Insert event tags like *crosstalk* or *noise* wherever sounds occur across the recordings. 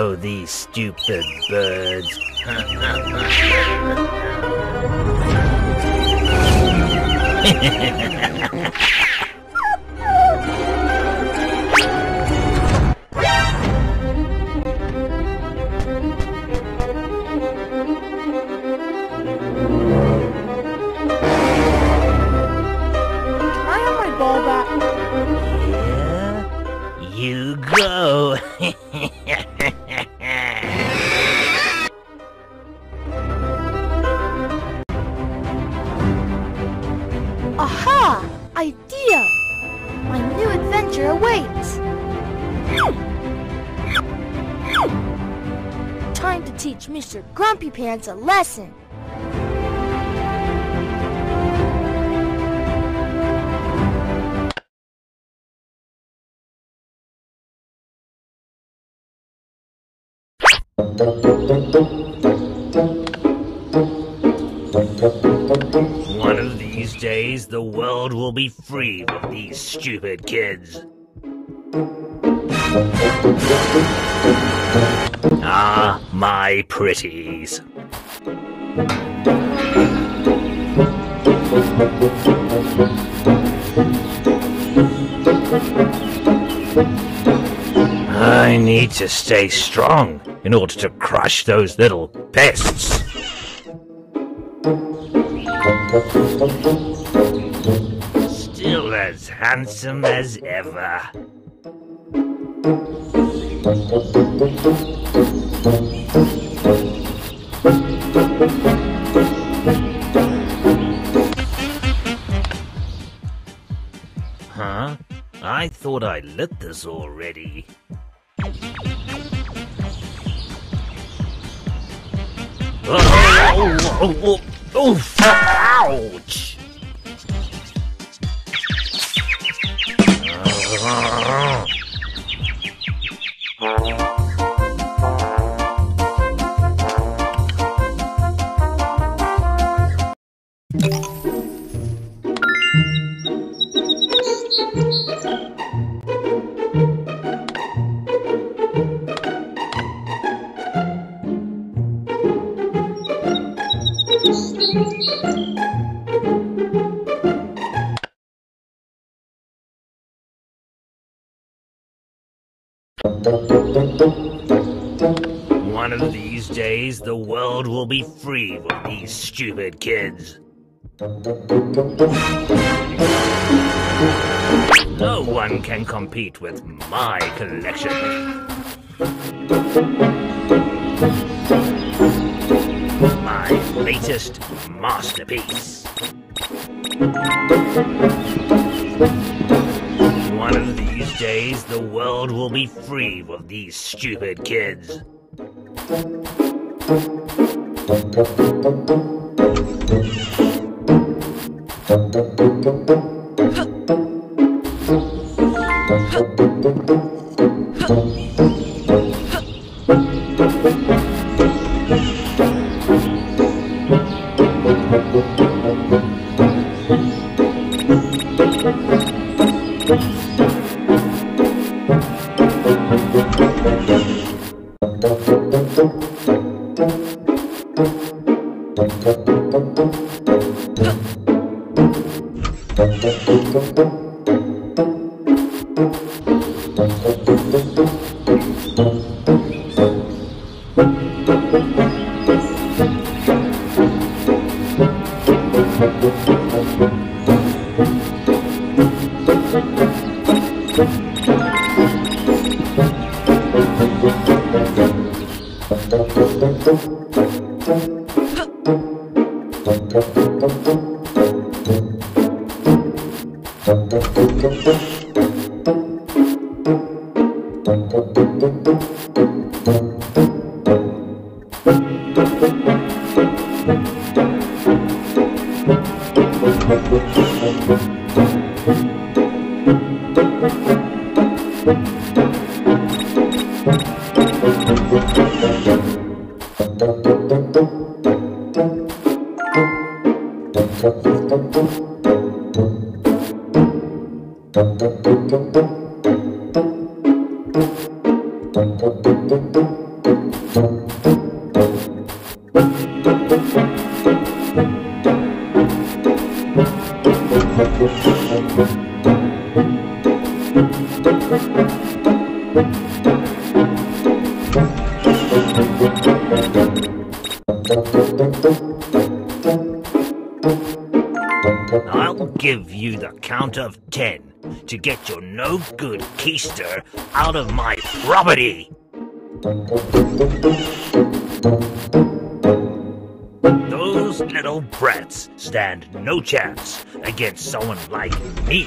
go, these stupid birds. Can I have my ball back? Here you go. *laughs* Pants a lesson. One of these days, the world will be free of these stupid kids. Ah, my pretties. I need to stay strong in order to crush those little pests. Still as handsome as ever. Huh? I thought I lit this already. Oh, oh, oh, oh, ouch! Ah. One days, the world will be free of these stupid kids. No one can compete with my collection. My latest masterpiece. One of these days, the world will be free of these stupid kids. Huh. Keister out of my property. Those little brats stand no chance against someone like me.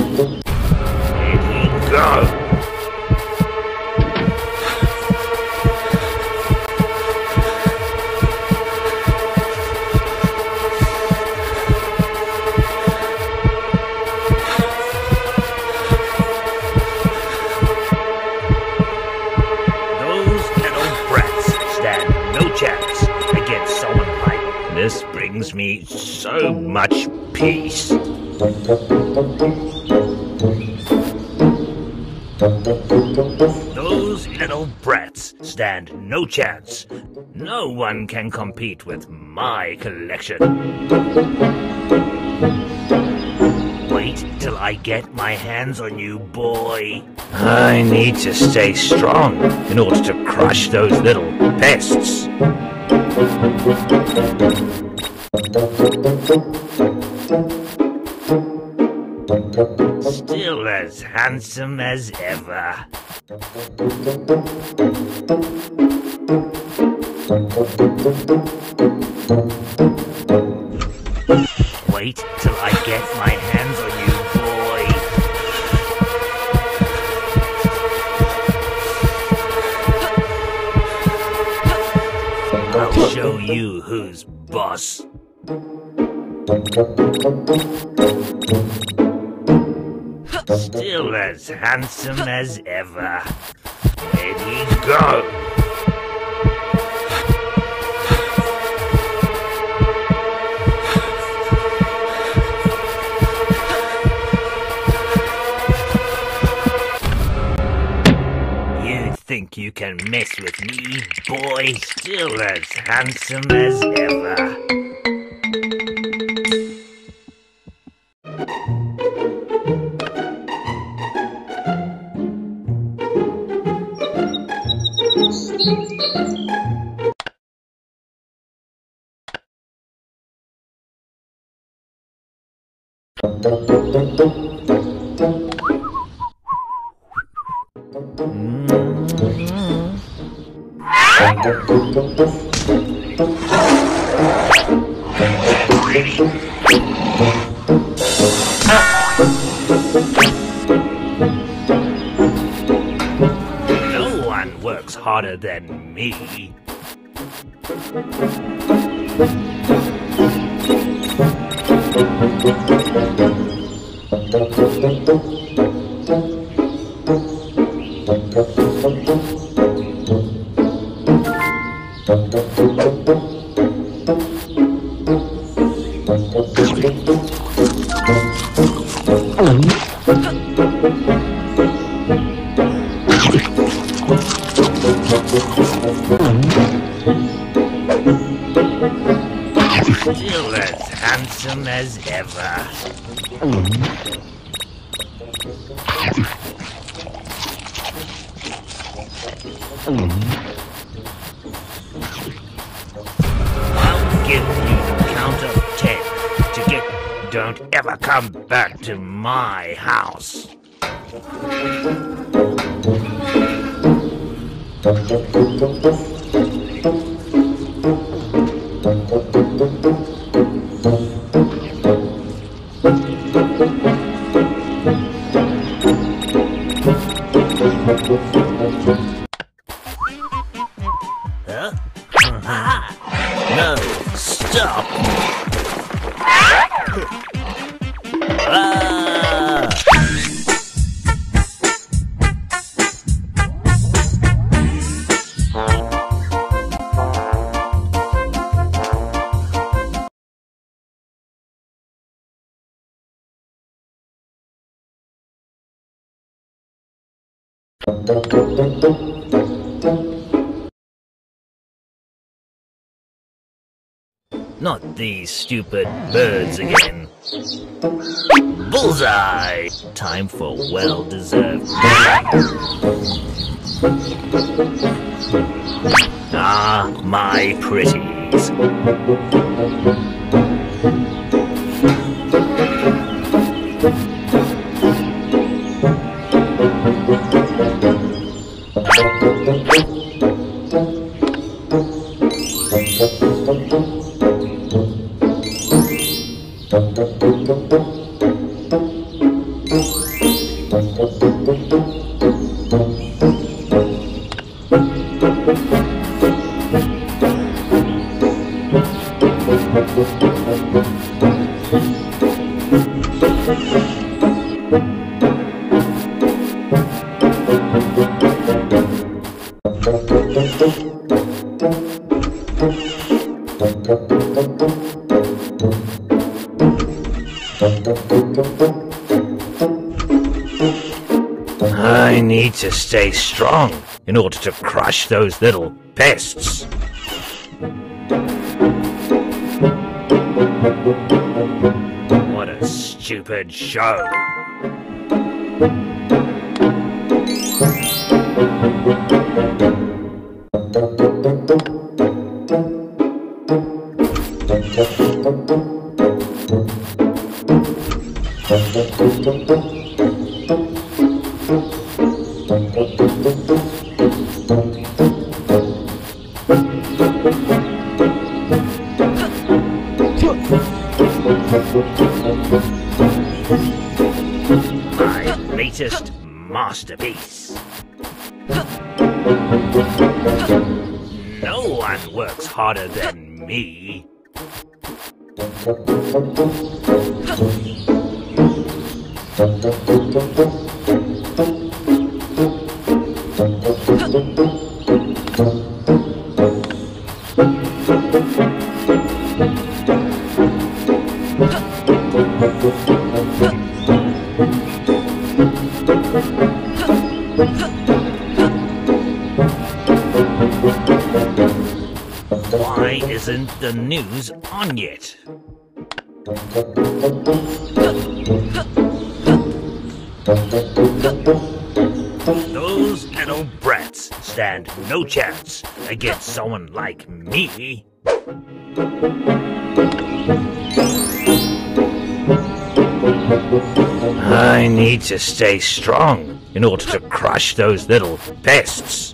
stand no chance. No one can compete with my collection. Wait till I get my hands on you, boy. I need to stay strong in order to crush those little pests. Still as handsome as ever. Wait till I get my hands on you, boy. I'll show you who's boss. Still as handsome as ever. Ready, go! You think you can mess with me, boy? Still as handsome as ever. No one works harder than me. Still as handsome as ever. I'll give you the count of ten to get don't ever come back to my house. Not these stupid birds again. Bullseye! Time for well-deserved Ah, my pretties. To stay strong in order to crush those little pests. What a stupid show. Why isn't the news on yet? Stand no chance against someone like me. I need to stay strong in order to crush those little pests.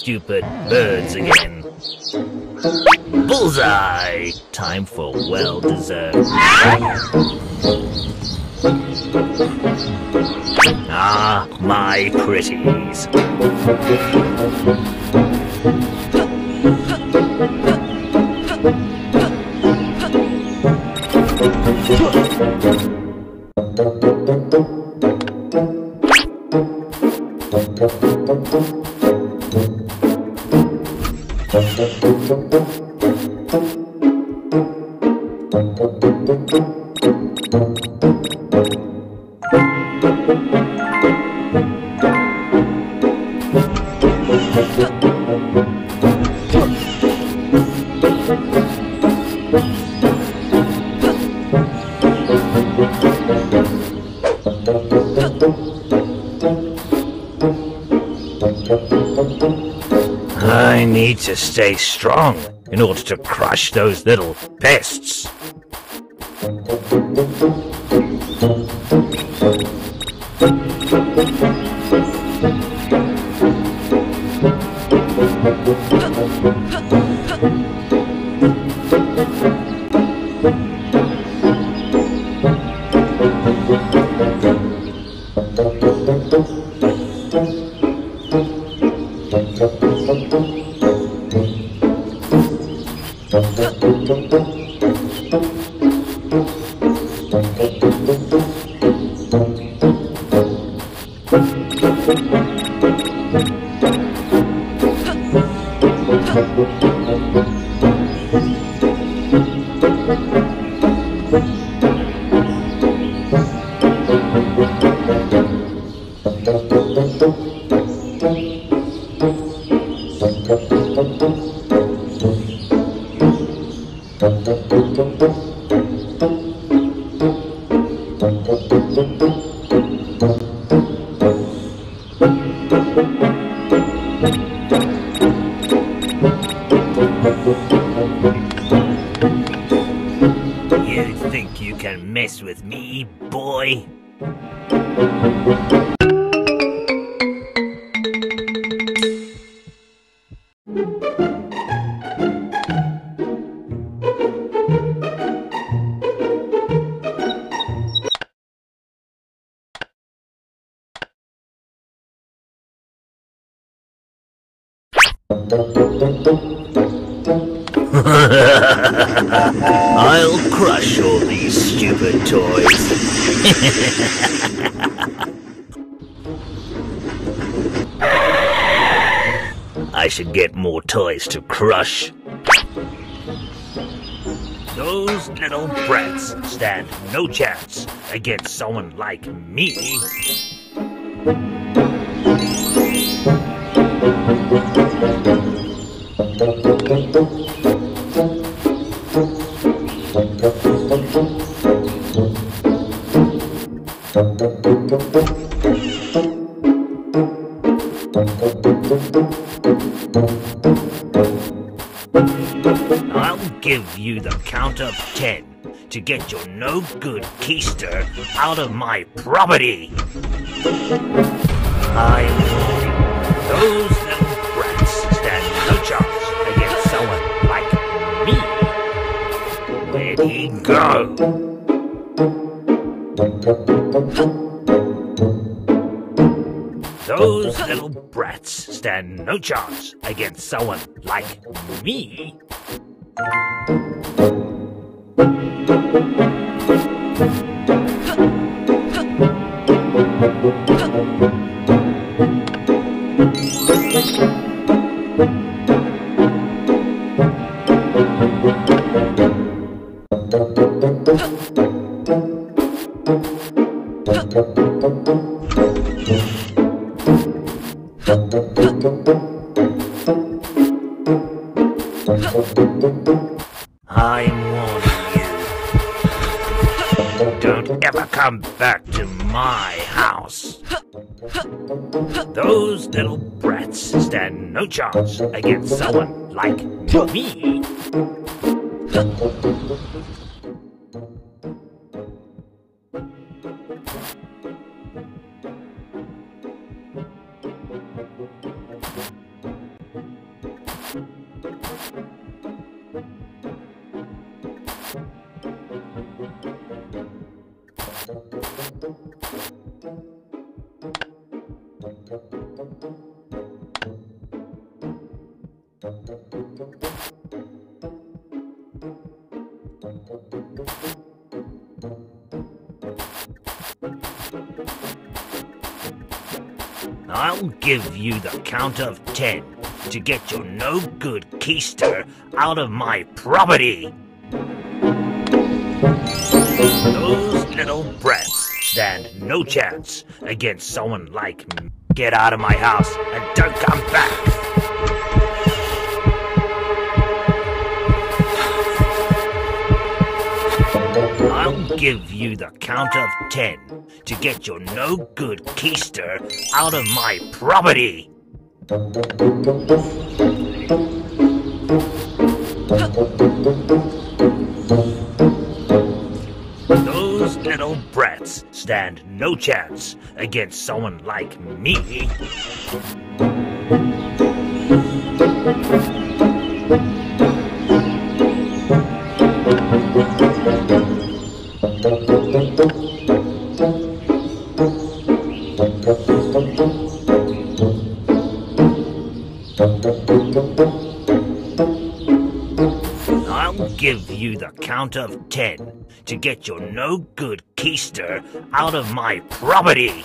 Stupid birds again. Bullseye! Time for well deserved. Ah, my pretties. Need to stay strong in order to crush those little pests. To crush. Those little brats stand no chance against someone like me. To get your no good keister out of my property. I those little brats stand no chance against someone like me. Where'd he go? Those little brats stand no chance against someone like me. Chance against someone like me. To get your no good keister out of my property. Those little brats stand no chance against someone like me. Get out of my house and don't come back. I'll give you the count of ten to get your no good keister out of my property. Those little brats stand no chance against someone like me. You the count of ten to get your no good keister out of my property.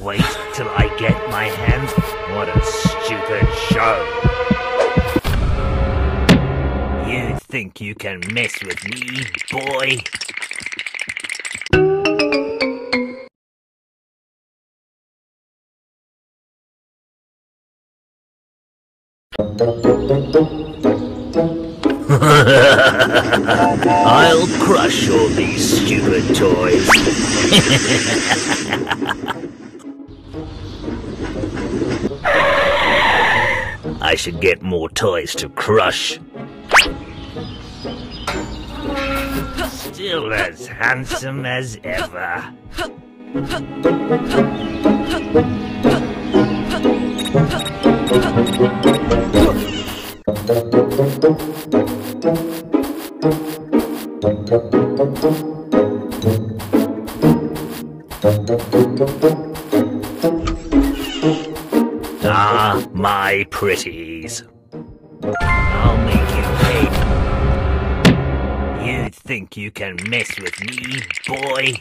Wait till I get my hands. What a stupid show. You think you can mess with me, boy? *laughs* I'll crush all these stupid toys. *laughs* I should get more toys to crush. Still as handsome as ever. Can mess with me, boy?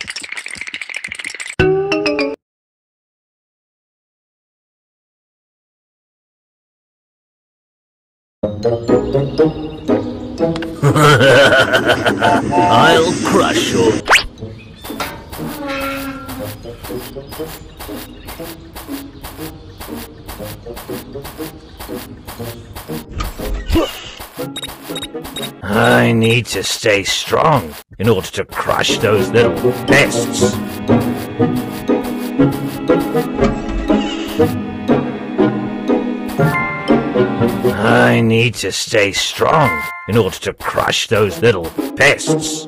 *laughs* *laughs* I'll crush you. I need to stay strong in order to crush those little pests. I need to stay strong in order to crush those little pests.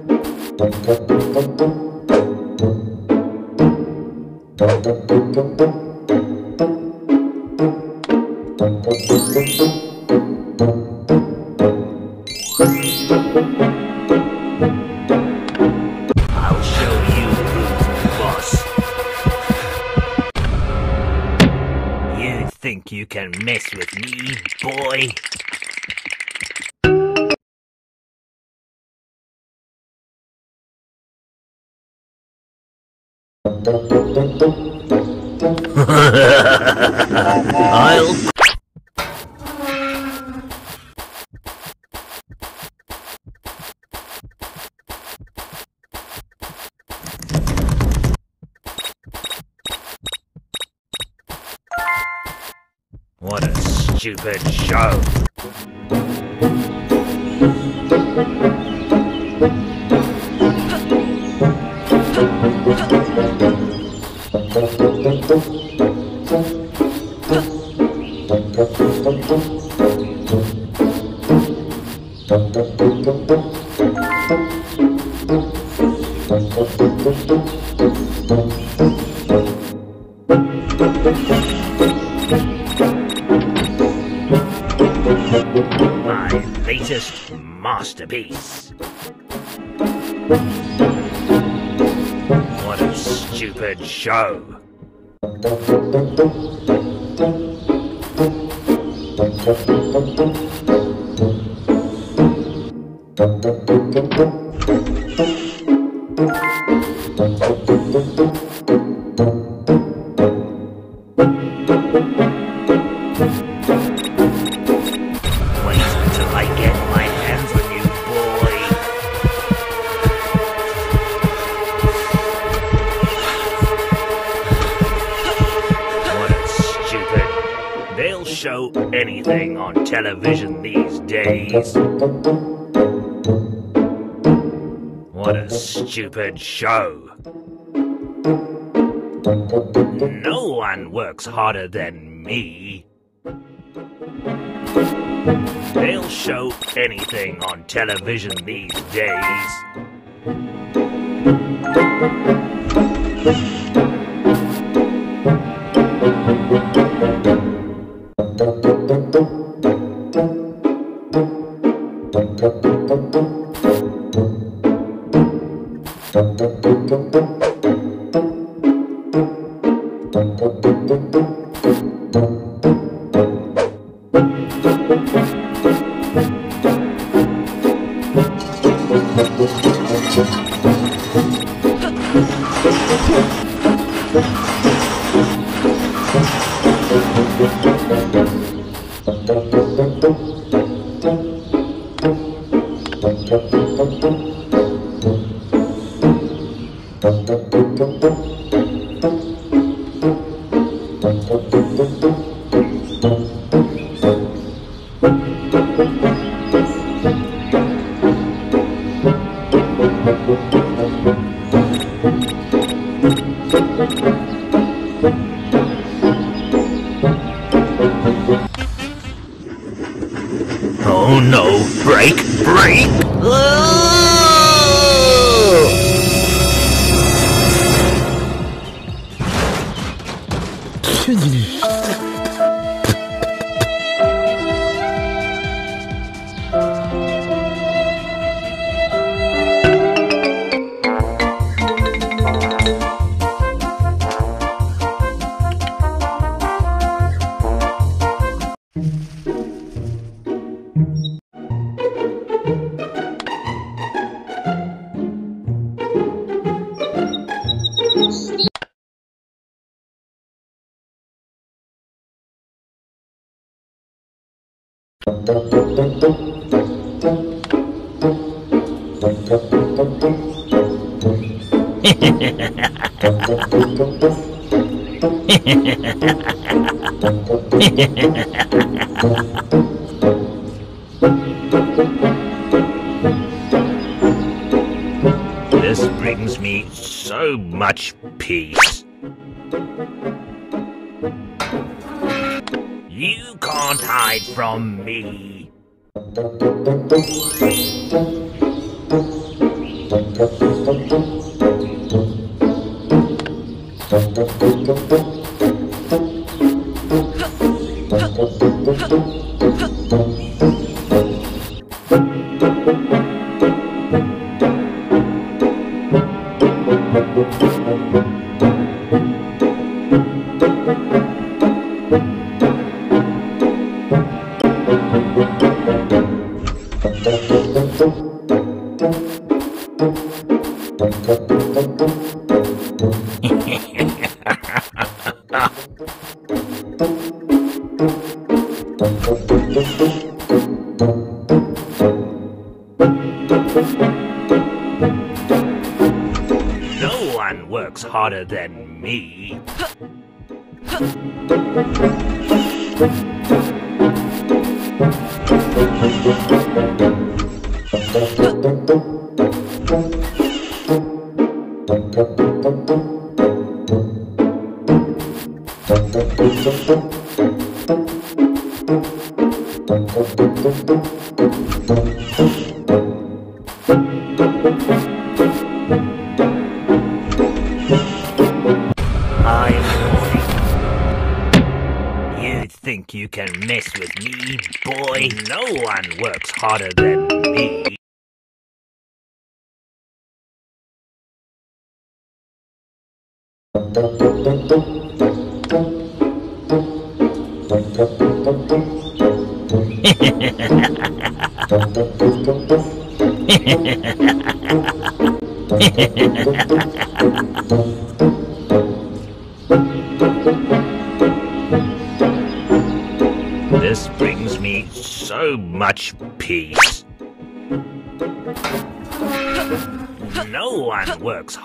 You can mess with me, boy? *laughs* I'll stupid show. Masterpiece. What a stupid show. They'll show anything on television these days. What a stupid show. No one works harder than me. They'll show anything on television these days. This brings me so much peace. You can't hide from me. No one works harder than me.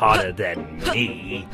Harder than me.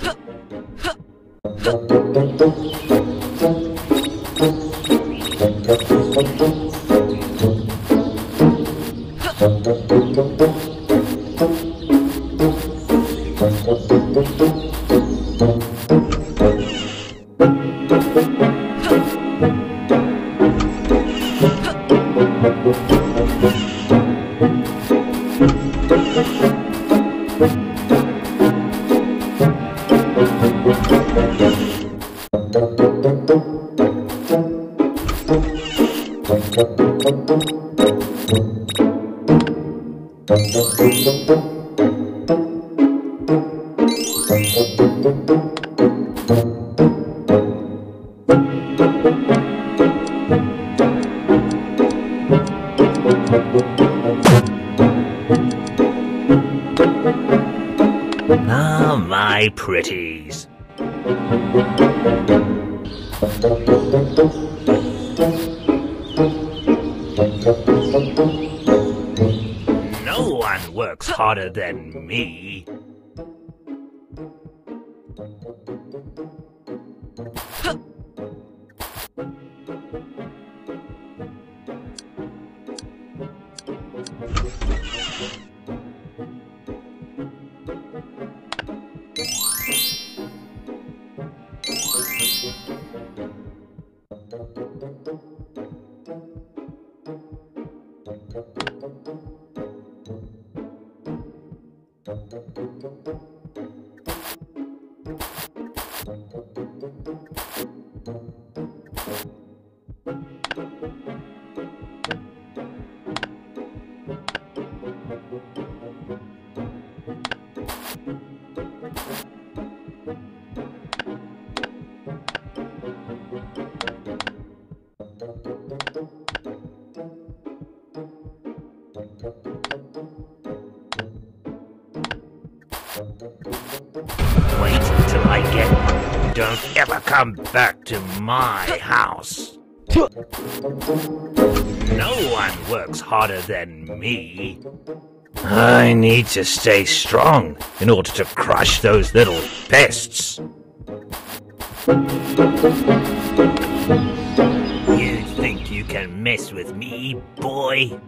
Wait come back to my house. No one works harder than me. I need to stay strong in order to crush those little pests. You think you can mess with me, boy?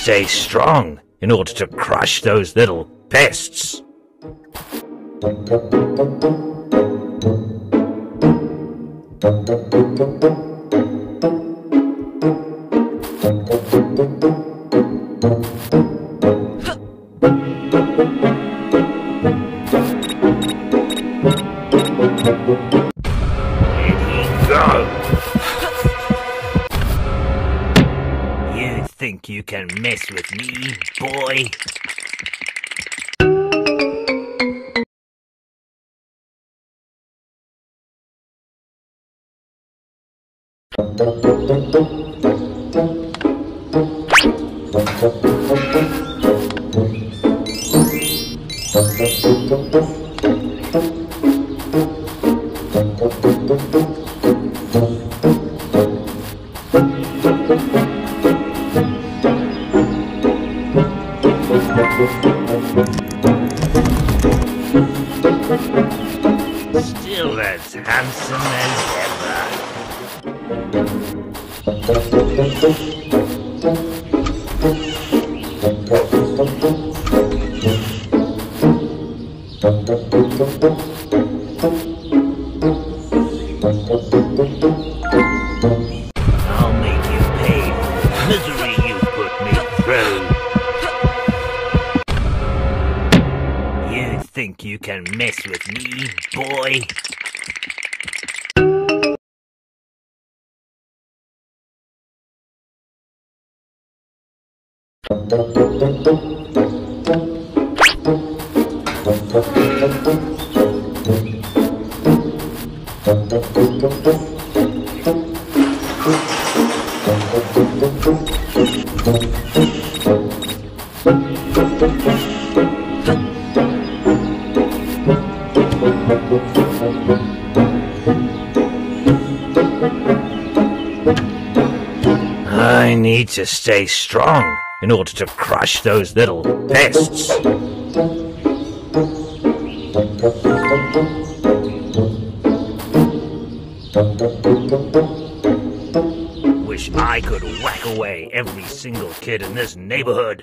Stay strong in order to crush those little pests. I need to stay strong in order to crush those little pests. Wish I could whack away every single kid in this neighborhood.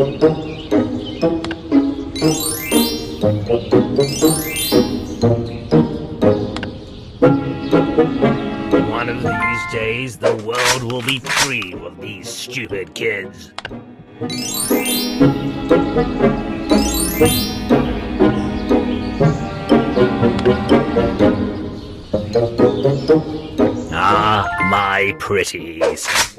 One of these days, the world will be free of these stupid kids. Ah, my pretties.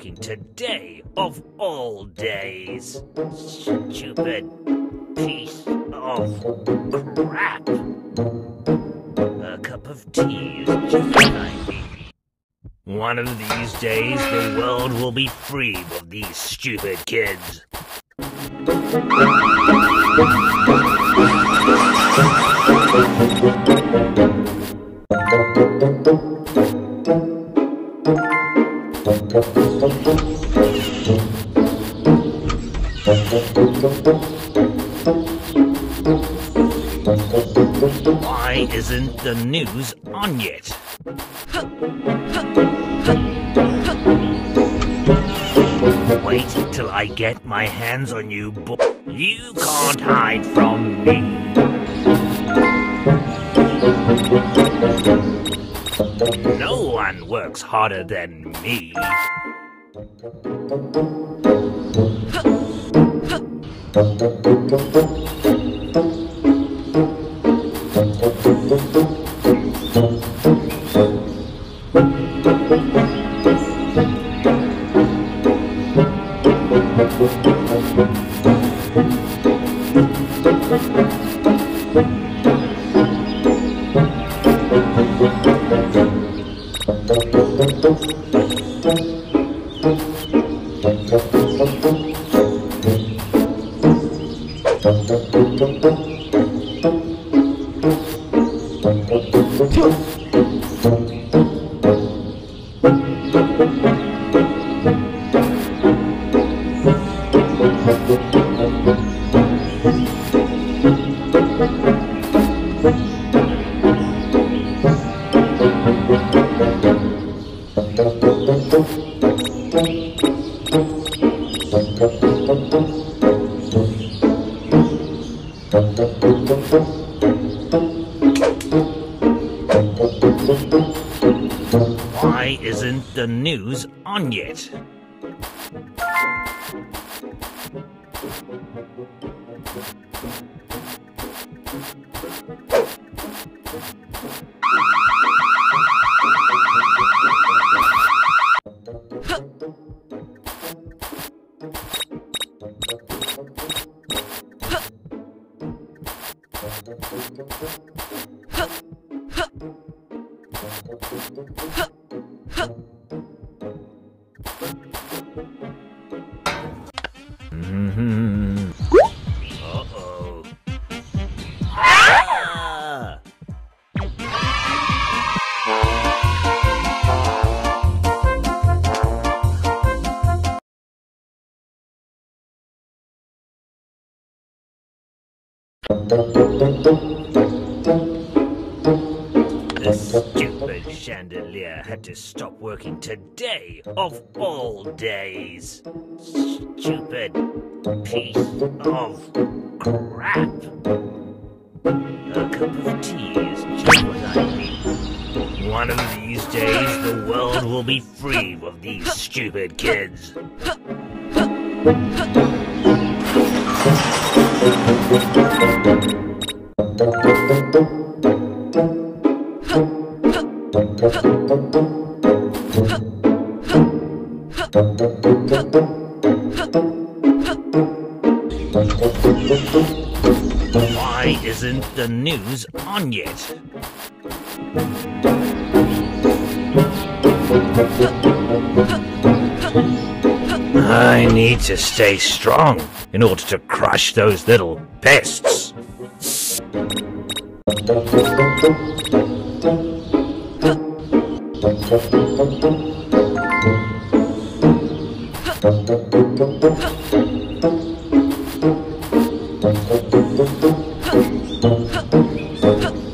Working today, of all days. Stupid piece of crap. A cup of tea is just what I need. One of these days, the world will be free of these stupid kids. Why isn't the news on yet? Wait till I get my hands on you, boy. You can't hide from me. Works harder than me. Why isn't the news on yet? Working today, of all days. Stupid piece of crap. A cup of tea is just what I need. One of these days, the world will be free of these stupid kids. *laughs* Why isn't the news on yet? I need to stay strong in order to crush those little pests.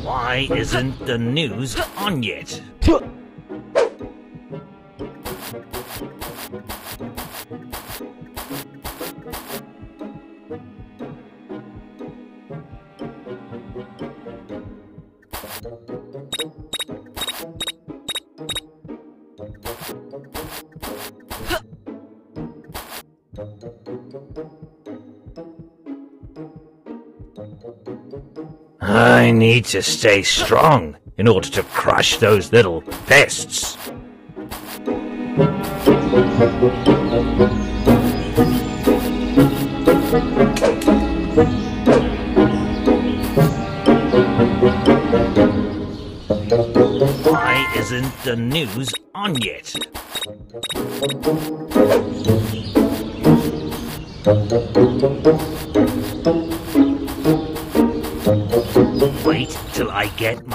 Why isn't the news on yet? Need to stay strong in order to crush those little pests. Why isn't the news on yet?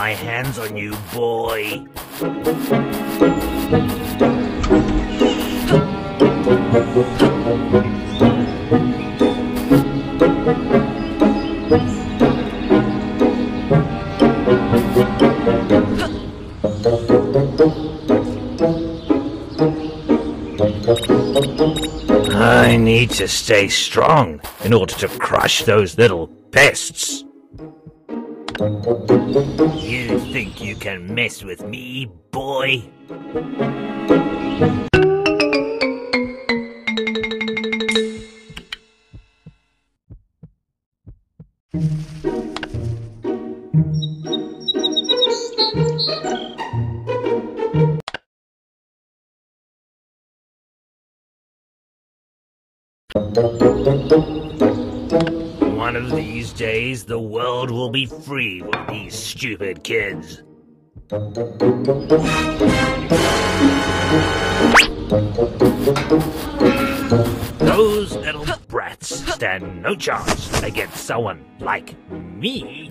My hands on you, boy. I need to stay strong in order to crush those little pests. You think you can mess with me, boy? Of these days, the world will be free of these stupid kids. Those little brats stand no chance against someone like me.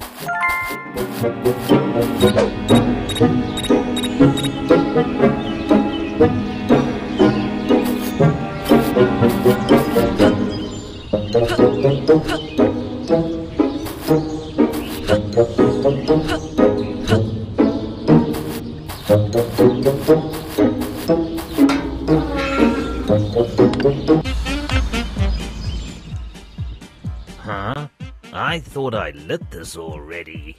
Huh? I thought I lit this already.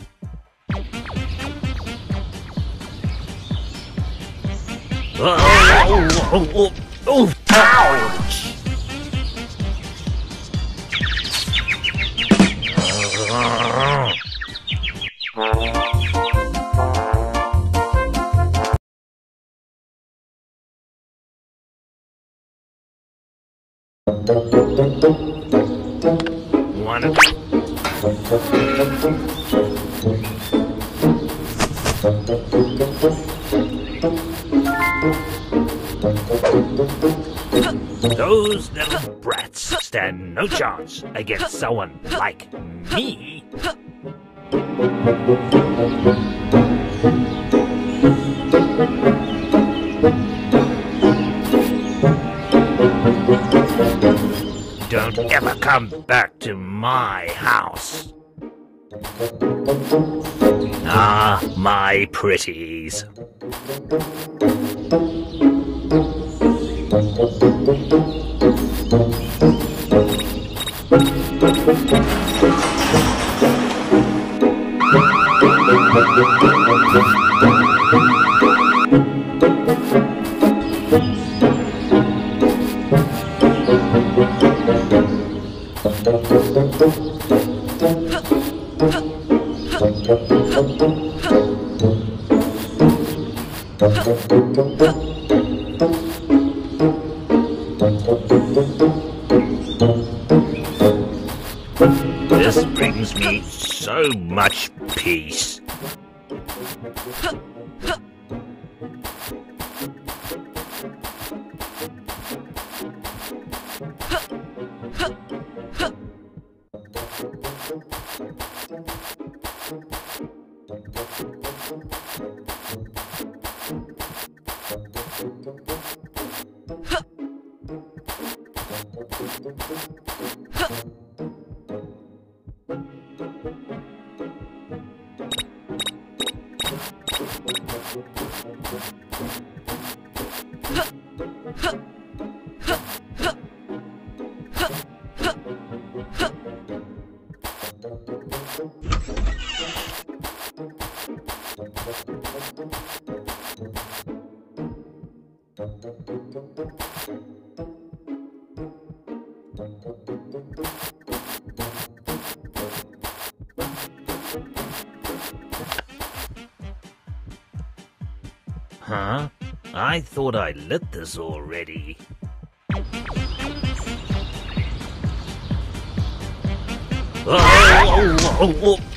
Oh, oh, oh, oh, ouch! Those little brats stand no chance against someone like me. Don't ever come back to my house. Ah, my pretties. This brings me so much peace. I thought I lit this already. Oh, oh, oh, oh, oh.